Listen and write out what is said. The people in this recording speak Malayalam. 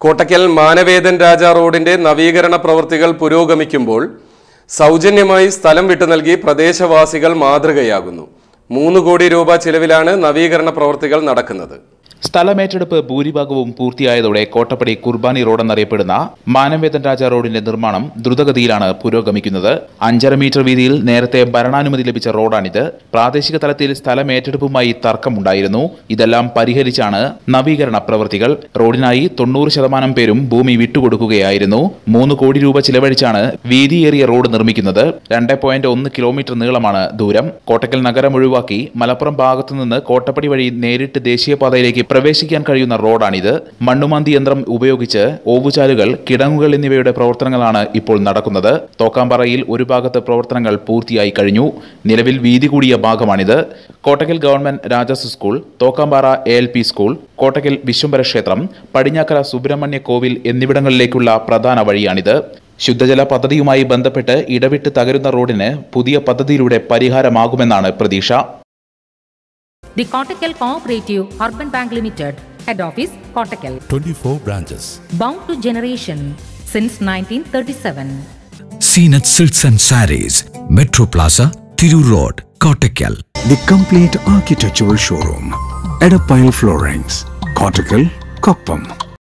കോട്ടയ്ക്കൽ മാനവേദൻ രാജ റോഡിന്റെ നവീകരണ പ്രവൃത്തികൾ പുരോഗമിക്കുമ്പോൾ സൗജന്യമായി സ്ഥലം വിട്ടു നൽകി പ്രദേശവാസികൾ മാതൃകയാകുന്നു. മൂന്ന് കോടി രൂപ ചിലവിലാണ് നവീകരണ പ്രവൃത്തികൾ നടക്കുന്നത്. സ്ഥലമേറ്റെടുപ്പ് ഭൂരിഭാഗവും പൂർത്തിയായതോടെ കോട്ടപ്പടി കുർബാനി റോഡെന്നറിയപ്പെടുന്ന മാനവേദൻ രാജ റോഡിന്റെ നിർമ്മാണം ദ്രുതഗതിയിലാണ് പുരോഗമിക്കുന്നത്. അഞ്ചര മീറ്റർ വീതിയിൽ നേരത്തെ ഭരണാനുമതി ലഭിച്ച റോഡാണിത്. പ്രാദേശിക തലത്തിൽ സ്ഥലമേറ്റെടുപ്പുമായി തർക്കമുണ്ടായിരുന്നു. ഇതെല്ലാം പരിഹരിച്ചാണ് നവീകരണ പ്രവൃത്തികൾ. റോഡിനായി തൊണ്ണൂറ് ശതമാനം പേരും ഭൂമി വിട്ടുകൊടുക്കുകയായിരുന്നു. മൂന്ന് കോടി രൂപ ചിലവഴിച്ചാണ് വീതിയേറിയ റോഡ് നിർമ്മിക്കുന്നത്. രണ്ട് പോയിന്റ് ഒന്ന് കിലോമീറ്റർ നീളമാണ് ദൂരം. കോട്ടക്കൽ നഗരം ഒഴിവാക്കി മലപ്പുറം ഭാഗത്തുനിന്ന് കോട്ടപ്പടി വഴി നേരിട്ട് ദേശീയപാതയിലേക്ക് പ്രവേശിക്കാൻ കഴിയുന്ന റോഡാണിത്. മണ്ണുമാന്തി യന്ത്രം ഉപയോഗിച്ച് ഓവുചാലുകൾ കിടങ്ങുകൾ എന്നിവയുടെ പ്രവർത്തനങ്ങളാണ് ഇപ്പോൾ നടക്കുന്നത്. തോക്കാമ്പാറയിൽ ഒരു ഭാഗത്ത് പ്രവർത്തനങ്ങൾ പൂർത്തിയായി കഴിഞ്ഞു. നിലവിൽ വീതി കൂടിയ ഭാഗമാണിത്. Kottakkal government Rajas school Thokkampara A L P school Kottakkal Vishwambhara ക്ഷേത്രം പടിഞ്ഞാക്കര സുബ്രഹ്മണ്യ കോവിൽ എന്നിവിടങ്ങളിലേക്കുള്ള പ്രധാന വഴിയാണിത്. ശുദ്ധജല പദ്ധതിയുമായി ബന്ധപ്പെട്ട് ഇടവിട്ട് തകരുന്ന റോഡിന് പുതിയ പദ്ധതിയിലൂടെ പരിഹാരമാകുമെന്നാണ് പ്രതീക്ഷ. The Kottakkal Cooperative Urban Bank Limited, Head Office, Kottakkal. 24 branches. Bound to generation since 1937. Seen at Silks and Saris, Metro Plaza, Thiru Road, Kottakkal. The complete architectural showroom. Edapile Floorings. Cortical, Koppam.